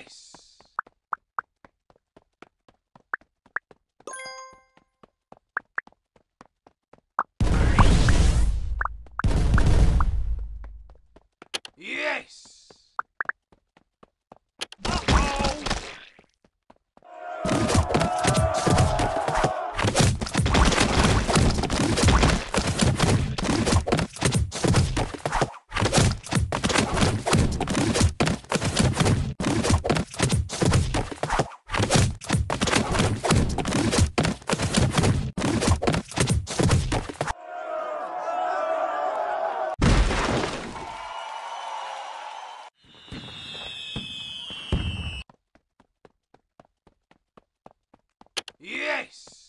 Yes! Yes!